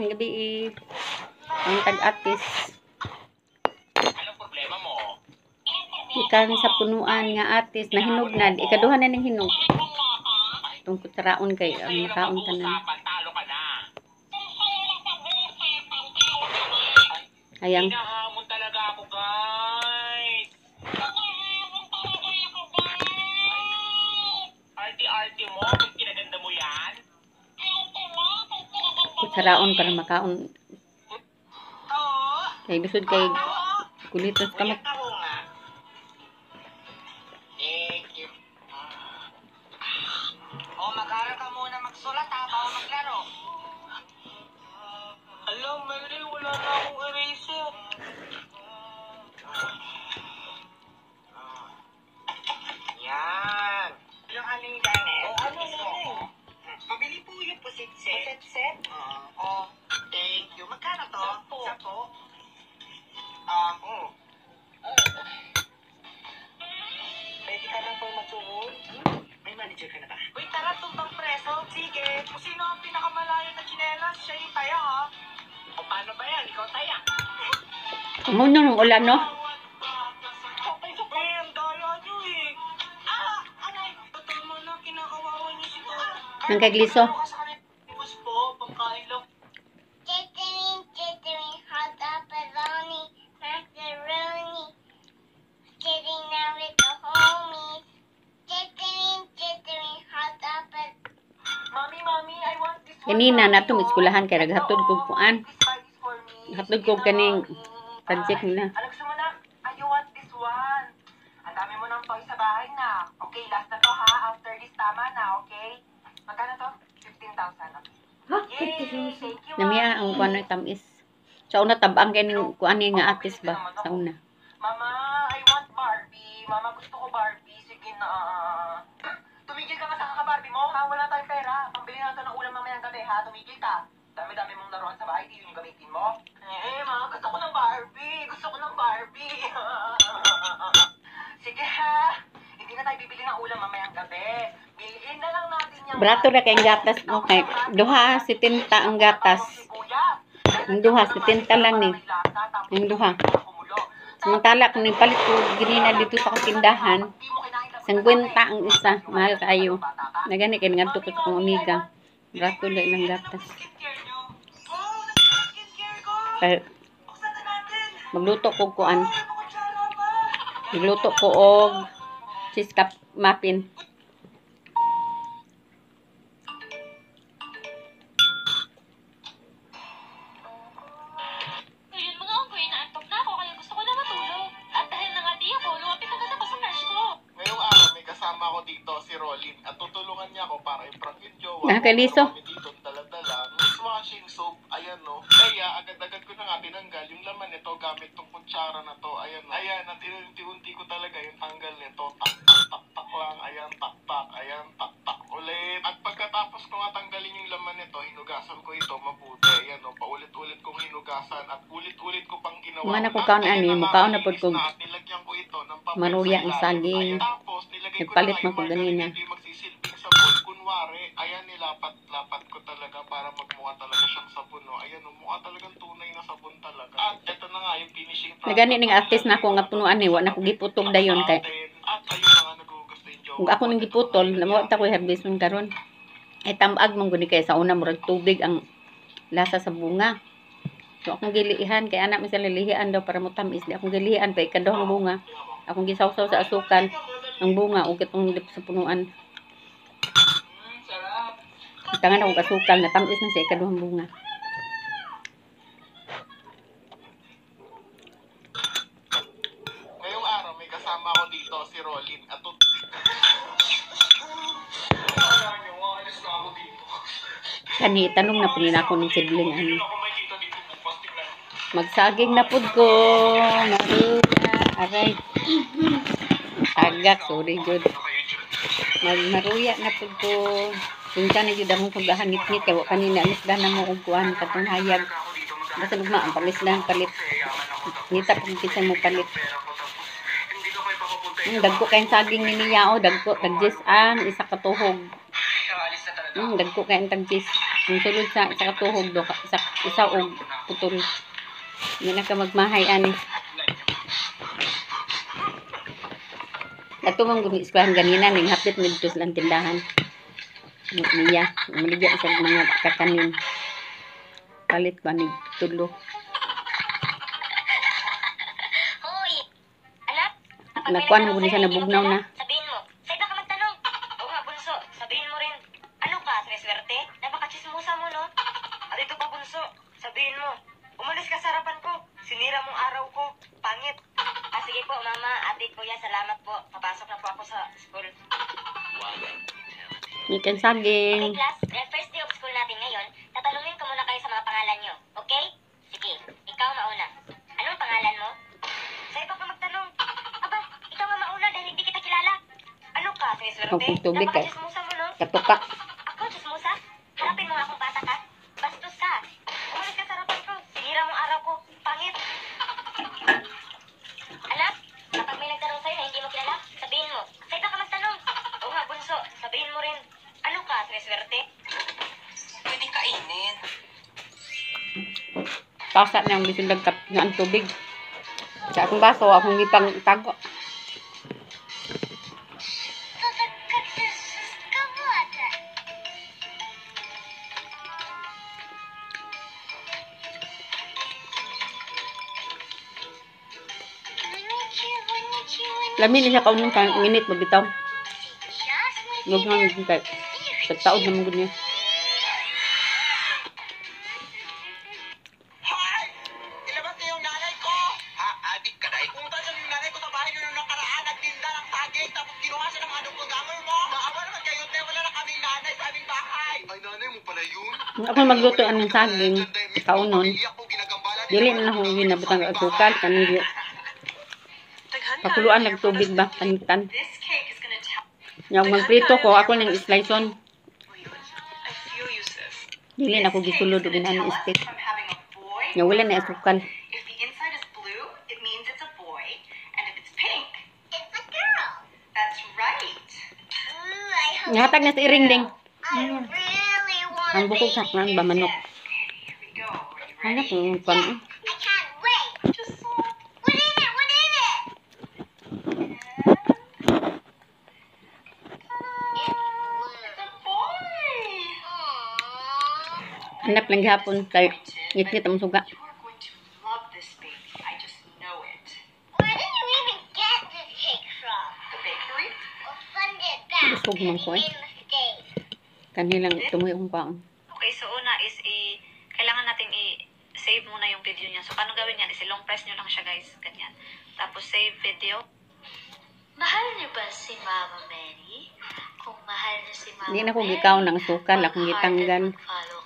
may gabi. Ang tag-atis. Ikan sa punuan nga atis na hinog na. Ikaduha na ng hinog. Itong kutsaraon kay ang makaon ka na. Usapan, talo ka na. Ayang. Kutsaraon para makaon. Kay lisod kay kulitos ka sa kanila? Iwas po, pagkain lang. Chittering, chittering, hot pepperoni, macaroni. Sitting now with the homies. Chittering, chittering, hot pepperoni. Mami, mami, I want this one. Kanina na to, miskulahan kay naghatod kog kuan. Hatod kog kaning project nila. Ano gusto mo na? You want this one. Ang dami mo ng toy sa bahay na. Okay, last na to ha. After this, tama na, okay? Magkano to? 15,000. Okay. Yay! Thank you, Namiya ang kuan na tamis. Sa una tabang kay ning kuan ni nga atis ba sa una. Mama, I want Barbie. Mama, gusto ko Barbie. Sige na. Tumigil ka nga sa kaka-Barbie mo, ha? Wala tayong pera. Pambili natin ng ulam mamayang gabi, ha? Tumigil ka. Dami-dami mong laruan sa bahay, bibili ng ulam mamayang gabi. Bilhin na lang natin yung... Brato ra kay gatas mo kay duha si tinta ang gatas. Ang duha si tinta lang ni. Ang duha. Samantala kung palit ko ginina dito sa katindahan, sangkwenta ang isa, mahal kayo. Nagani kay ngadto ko sa kong amiga. Brato lang ng gatas. Kay magluto ko kuan. Magluto ko og cheese cup muffin. Ngayon mga unggoy, naantok na ako kaya gusto ko na matulog. At dahil nangati ako, lumapit agad ako sa crush ko. Ngayong araw may kasama ko dito si Rolin at tutulungan niya ako para i-prank yung jowa. Nakakaliso. Dito dala-dala. Dishwashing soap, ayan no. Kaya agad-agad ko na nga tinanggal yung laman nito gamit kutsara na to. Ayan. Ayan at unti-unti ko talaga yung tanggal nito. Tak tak tak tak lang. Ayan tak tak. Ayan tak tak ulit. At pagkatapos ko tanggalin yung laman nito, hinugasan ko ito mabuti. Ayan no. Paulit-ulit kong hinugasan at ulit-ulit ko pang ginawa. Mga nakukaon ani, mukaon na pod kog At nilagyan ko ito ng papel maruya ang saging. Ayan, tapos, nilagay ko Nagpalit na man ko yung ganina. margarine, Hindi magsisilbing sabon. Kunwari, ayan, nilapat-lapat ko talaga para magmukha talaga siyang sabon. No? Ayan, no, mukha talagang tunay na sabon talaga. At ito na nga yung finishing product. Nagani ning artist na ako nga punuan ni wa na ko giputog dayon kay At ayun na nga, nagugas na yung kung ako nang giputol namo ta ko herbis mong karon ay tambag mong guni kay sa una murag tubig ang lasa sa bunga so akong gilihan kay anak mi sa lilihian daw para mo tamis di akong gilihan pa ikaduhang bunga akong gisawsaw sa asukal ang bunga ug itong lip sa punuan tangan akong asukal na tamis na sa ikaduhang bunga. Ngayong araw, may kasama ko dito si Rolin. At kani tanong na punin ako ng sibling ano? Magsaging na pud ko maruya aray. Tagak sorry jud magmaruya na pud ko Punta na jud akong pagahan ngit-ngit kay wa kanina misdan na mo og kuan katong hayag basta lugma ang pamisdan palit ngita pag kinsa mo palit Mm, dagko kayong saging ni niya o dagko tagjis an isa ka tuhog Alis na talaga. mm, dagko kayong tagjis Yung sulod sa isa katuhog do, isa, isa og putol. Hindi na ka magmahay ani. Ato mong gumi eskwelahan ganina ning hapit dito sa tindahan. Niya, maligya sa mga kakanin. Palit ba ni tulo. Nakuan mo ni mo nabugnaw na. Sabihin mo. Sa iba ka magtanong. Oo nga, bunso. Sabihin mo rin. Ano ka, swerte? Napakachismusa mo, no? At ito pa, bunso. Sabihin mo. Umalis ka sa harapan ko. Sinira mong araw ko. Pangit. Ah, sige po, mama. Ate, kuya, salamat po. Papasok na po ako sa school. Ikan Okay, saging. class. Dahil first day of school natin ngayon, tatanungin ko muna kayo sa mga pangalan nyo. Okay? Sige. Ikaw mauna. Anong pangalan mo? Sa iba ka magtanong. Aba, ikaw ang mauna dahil hindi kita kilala. Ano ka, siniswerte? Huwag kong tubig, eh. Napakachismusa mo, no? Katukak. Tasa na ang bisundag kap nga ang tubig. Sa akong baso, akong gipang tago. Lamin na siya kaunong kang minute magbitaw. Huwag nga kay. Tagtaod naman gud Ako magluto ang saging. Kaunon. Dili na akong ginabutang asukal. Kanili. Pakuluan ng tubig ba? Panitan. Yung magprito ko, ako ng sliceon. you. I feel you, sis. Dili na ako gisulod having a boy. Nga wala na asukal. Ngatag na sa iring ding. Want Ang bukog sa klan ba manok. Here we go. Are you Anak ready? ng pan. Aww. Anak lang gihapon kay ngit-ngit ang suga. Busog man ko eh. Kanilang tumuyo ang paon. Okay, so una is i kailangan natin i-save muna yung video niya. So paano gawin yan? Is long press nyo lang siya guys. Ganyan. Tapos save video. Mahal niyo ba si Mama Mary? Kung mahal niyo si Mama Hindi na ko gikaw ng sukal. Akong gitanggan. follow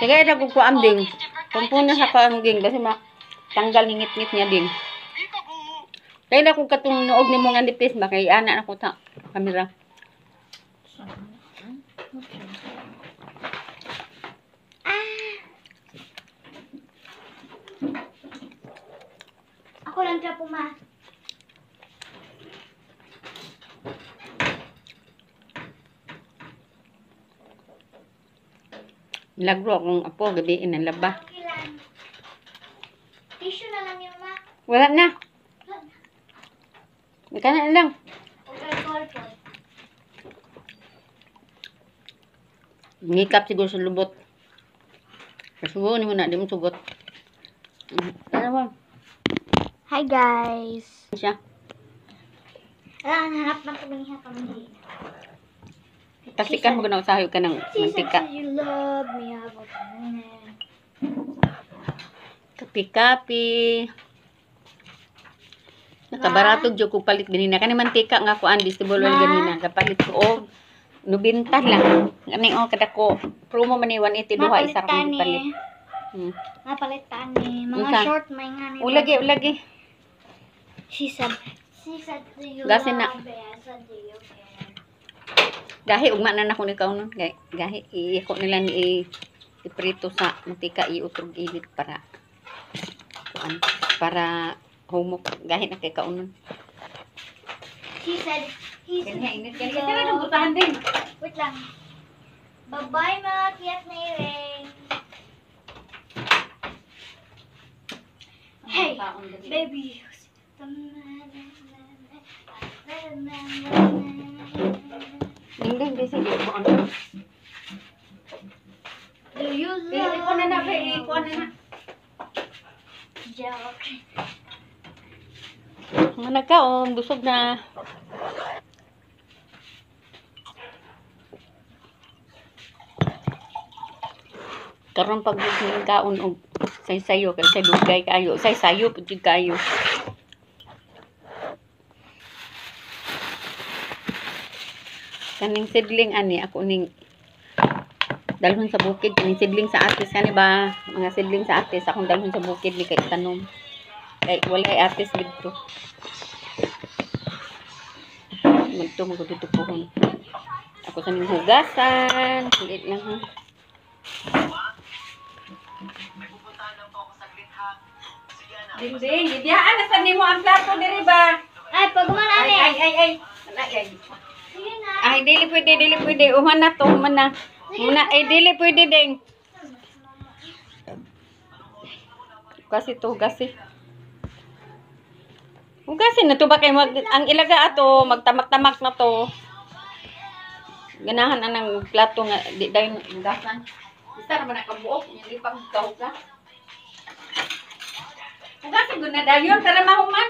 Kaya na kung kuam ding. these different Kung kinds po of na sa kaangging kasi ma tanggal ngit-ngit niya ding. Kaya na kung katong nuog ni mong anipis ba kay ana na ko ta kamera. Ako lang siya puma. Lagro akong apo gabi ang laba. Tissue na lang yung ma. Wala na. Ika na lang. Ngikap siguro sa lubot. Kasubo ni mo na, di mo sugot. Ano ba? Hi guys. Siya. Ah, hanap ng kumiha kami. Kasi ka mo na usahay ka ng mantika. you love me, have a. Kapi-kapi. Nakabaratog jud ko palit ganina. Kani mantika nga tibol wal ganina. Kapalit ko og nubinta lang. Kani o kada ko. Promo man ni 180 duha isa ko palit. Hmm. Napalitan ni. Mga Unsa? short may nga ni. Ulagi ulagi. She said, she said, do you Gasin na. love me? I said, do you care? Gahi ugma na nako ni kaunon. Gahi, gahi i ko nila ni i iprito sa mantika iutrog init para kuan para humok gahit na kay kaunon. He said, he said, Kanya init kaya butahan din. wait lang. Bye-bye mga kiyat na iring. Hey, baby. Hindi, mo ano. Do you Eh, iko na na be, iko na na. Joke. Mana ka oh, busog na. Karon pag kaon og say sayo kay say dugay kayo, say sayo pud kayo. Kaning sidling ani ako ning dalhon sa bukid kaning sidling sa atis kani ba mga sidling sa atis akong dalhon sa bukid ni kay tanom kay walay atis dito Magto mo dito pohon. Ako sa ning hugasan. Kulit lang ha. Dingding, gidiyaan na sa nimo ang plato diri ba? Ay, pag Ay ay ay ay. Ay ay. Ay dili pwede, dili pwede. Uman na to, uman na. Muna ay dili pwede ding. Kasi to, kasi. Hugasin na to ba kay mag, ang ilaga ato, magtamak-tamak na to. Ganahan na ng plato nga, di dahil hugasan. Basta naman nakabuok, hindi pa magkahuga. Hugasin ko na dayon, tara mahuman.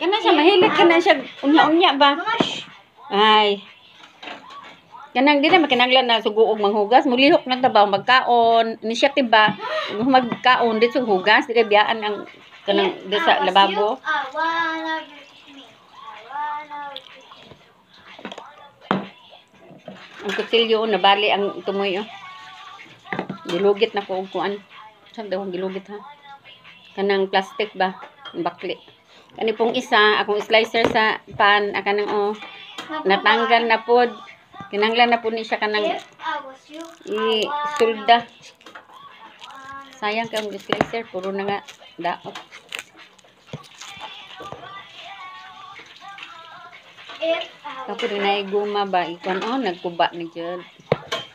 Kana siya, mahilig ka na siya, unya-unya ba? Ay. Kanang di na makinanglan na suguog manghugas, mulihok na tabaw magkaon, initiative ba? Magkaon dito hugas, di biyaan ang kanang di sa lababo. Ang kutsilyo nabali ang tumoy oh. Gilugit na ko og kuan. Saan daw gilugit ha? Kanang plastic ba? Bakli. Kani pong isa, akong slicer sa pan, aka nang oh, natanggal na pod. Kinanglan na po ni siya kanang i-sulda. Sayang ka ang slicer, puro na nga daot. Ako rin ay guma ba, ikon oh, nagkuba ni Jud.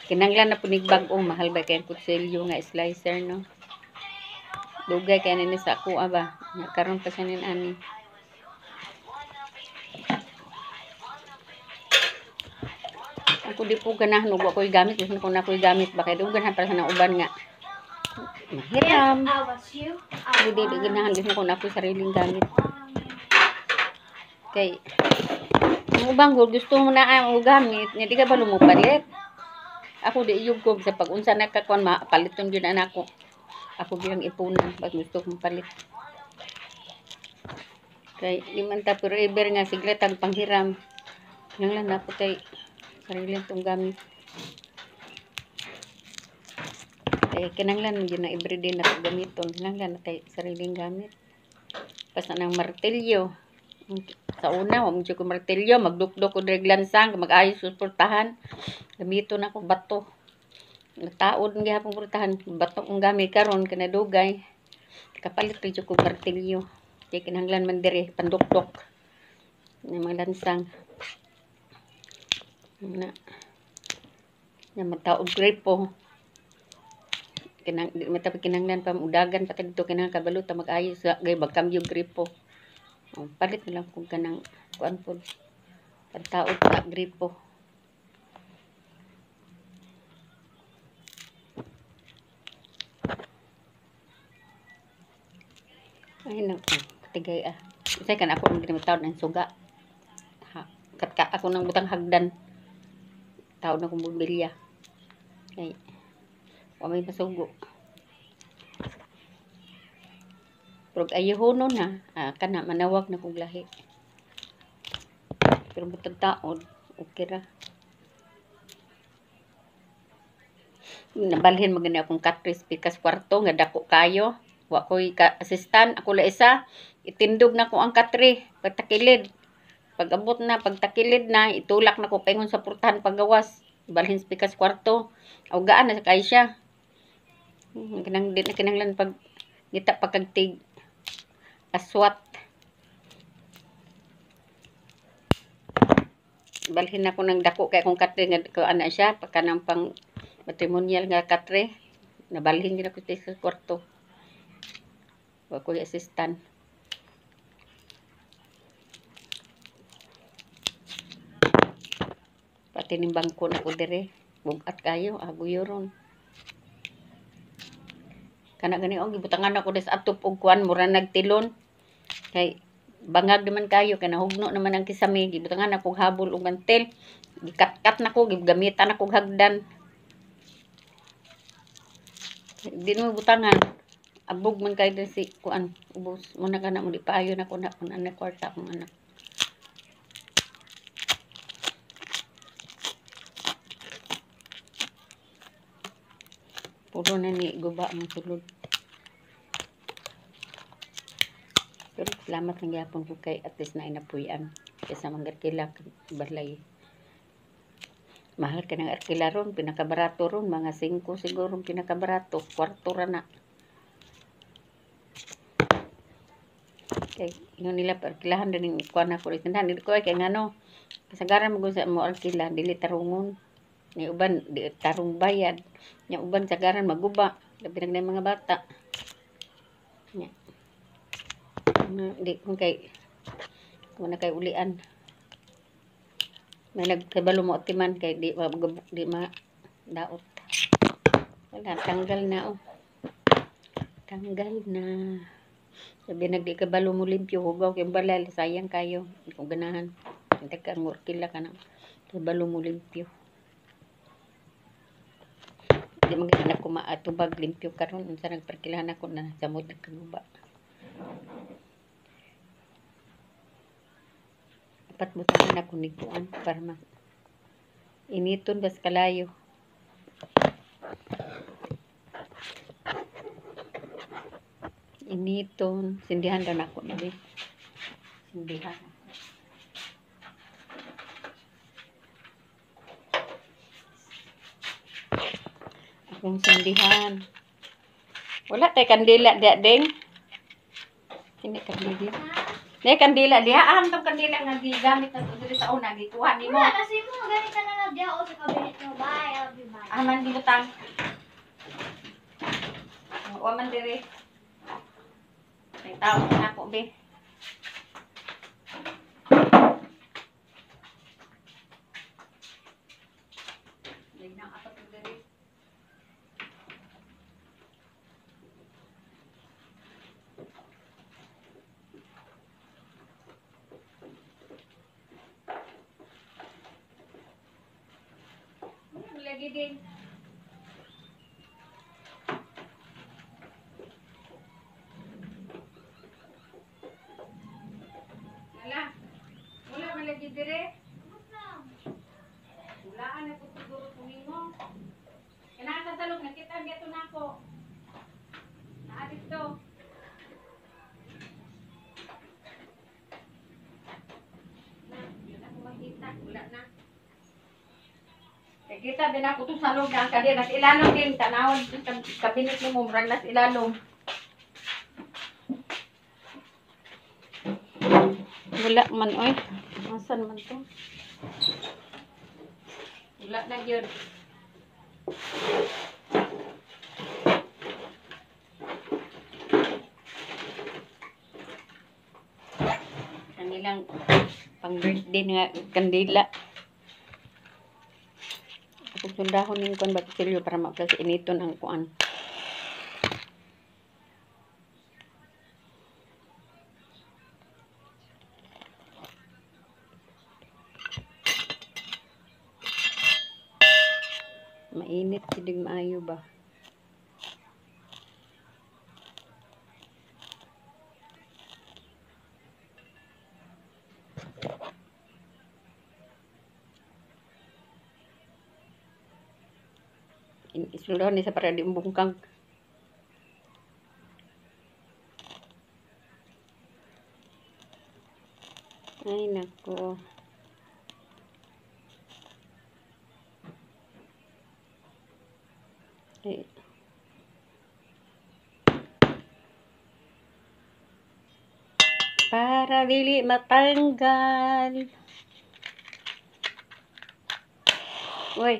Kinanglan na po ni bag oh, mahal ba kay kutsilyo nga slicer no. Dugay kay nini sa kuha ba. Karon pa siya nin ani. Ako di po ganahan ug ako'y gamit, gusto ko na ako'y gamit ba kay dugan para sa nang uban nga. Mahiram. Ako di di ganahan gusto ko na ako'y sariling gamit. Kay ang ubang gud gusto mo na ang gamit, di ka ba lumupalit? Ako di yung ko sa pag-unsa na kakuan mapaliton gyud na ako. Ako bilang ipunan pag gusto kong palit. Kay di man ta forever nga siglet ang panghiram. Lang lang na po kay sarili tong gamit. Kay kinanglan mo yun na everyday na ito gamiton. Kinanglan na tayo sariling gamit. Pas na ng martilyo. Sa una, huwag ko martilyo, magdukdok ko reglansang, mag-ayos suportahan. Gamito na ko bato. Nataod nga hapong purtahan, bato kong gamit karon kanadugay. Kapalit rin ko martilyo. Kaya kinanglan man dire, pandukdok. Ng mga lansang. Na, na mataog gripo. Kinang, di matapig kinanglan pa, udagan pa dito kinang kabalo, ta mag-ayos, gay bagkamyo gripo. Oh, palit na lang kung kanang kuan po. Pantaod sa gripo. Ay, naku. Katigay ah. Kasi kan ako nang ginamitaw ng suga. Ha, kat, kat ako nang butang hagdan. Tawad na kong bubilya. Ay, wa may masugo. Pero ayahono na, ah, kana manawag na kong lahi. Pero butang taon, okay ra. Nabalhin mo gani akong katris pikas kwarto nga dako kayo. Wa ko'y ka-assistant, ako la isa. Itindog na ko ang katri, pagtakilid. Pag abot na, pagtakilid na, itulak na ko paingon sa purtahan paggawas. Balhin sa pikas kwarto. O gaan na kay siya. Hmm, Kinang, di na kinanglan pag ngita pagkagtig aswat. Balhin ako ng dako kay kung katre nga ko ana siya pagka ng pang matrimonial nga katre. Nabalhin din ako sa kwarto. Wa ko assistant. Pati ning bangko na ko dire. Bugat kayo, aguyo ron. Kana gani og gibutangan ako des atop og kuan mura nagtilon. Kay bangag naman kayo kay nahugno naman ang kisame gibutangan ako habol og mantel. Gikat-kat na ko gigamitan ako hagdan. Di mo butangan. Abog man kayo din si kuan ubos mo na kana mo di paayo na ko na kun ana kwarta akong anak. Puro na ni guba ang sulod. Pero salamat ng yapon ko kay at least na inapuyan. Kaysa manggarkila balay. Mahal ka ng arkila ron, pinakabarato ron, mga 5 siguro pinakabarato, kwarto ra na. Kay yun nila parkilahan din yung kuan ako rin. Hindi ko ay kay ngano, kasagaran mo sa mo arkila, dili tarungon. Ni uban di tarong bayad. Nya uban sagaran maguba, labi na mga bata. Nya. Na, di kung kay kung na kay ulian. May nagkabalo mo timan kay di ma di ma daot. Wala tanggal na oh. Tanggal na. Sabi nagdi kabalo mo limpyo hugaw kay balal sayang kayo. Ko ganahan. Ka murkila ka na. Kabalo mo limpyo. Di man anak ko maatubag limpyo karon unsa nagperkilahan ako na samot nagkaguba. Dapat butangan ako ni kuan para mas initon bas kalayo. Initon, sindihan daw na ako na di. Sindihan. Akong sindihan. Wala tay kandila dia ding. Ini kandila. Ni kandila diha aham tong kandila nga gigamit na diri sa una gikuha nimo. Wala, kasi mo, ganit ka na nagdiya o sa kabinet mo. Bye, I'll be back. Aman gibutang. Wa man diri. Tao na ako be. Lagi din. Wala. Wala man lagi dire. Wala na ko siguro tumimo. Kana sa salog nakita gato nako. Naa dito. Na, yun ako makita. Wala na. Kaya kita din ako to sa loob ng kadi. Nas ilalong din. Tanawad din sa kabinet ni mo. Murag nas ilalong. Wala man oy. Asan man to? Wala na yun. Kanilang pang birthday nga kandila. Ako sundahon ng kuan bakteryo para ma-plus initon ang kuan. Mainit kidig maayo ba? Isuldaw ni sa para di bungkang. Ay, nako. Ay. Eh. Para dili matanggal. Uy.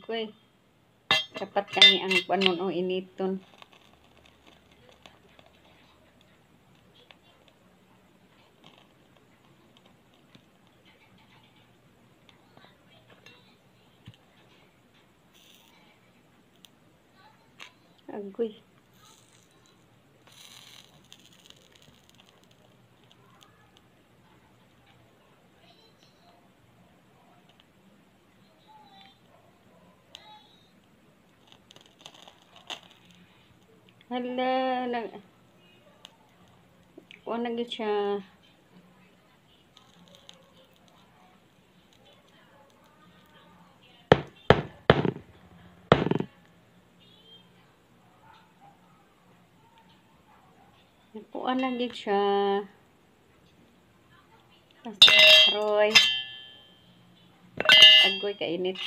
Agoy. Dapat kami ang panon o initon. Agoy. Hala, nag... Kuha na siya. Kuha na siya. Kasi, Roy. Agoy kainit.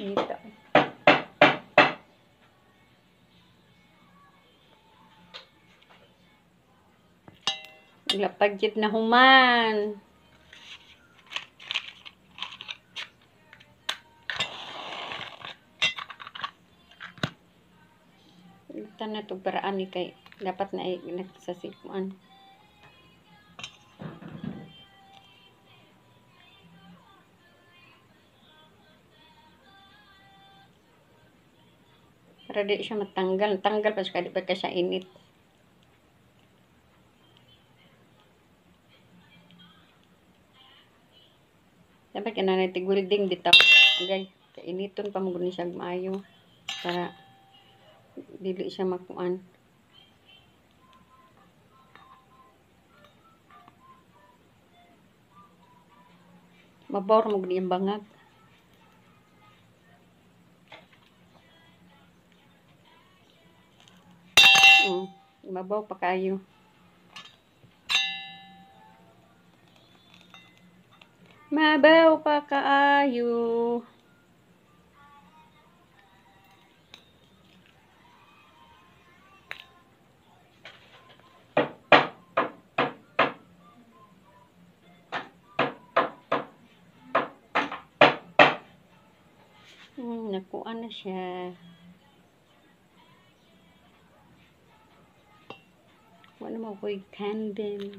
Ito. Lapag jud na human. Ito na to paraan ni kay dapat na nagsasikuan. Para di siya matanggal. Tanggal pa siya, di ka siya init. Dapat ka na natigulding dito. Agay, kainiton pa mo siya maayo. Para dili siya makuan. Mabawar mo ang bangag. Mabaw pa kayo. Mabaw pa kaayo. Hmm, nakuha na siya. Mo ko'y candle.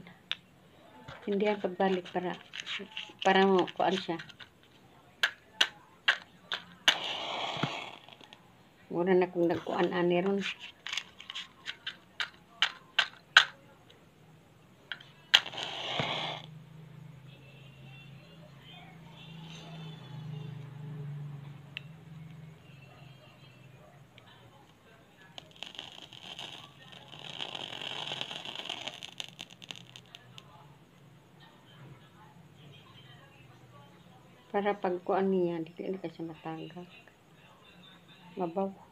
Hindi yan pagbalik para para mo kuan siya. Wala na kung nagkuan ani ron. Para pag kuan niya, di ka kasi matanggal. Mabaw.